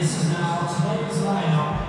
This is now today's lineup.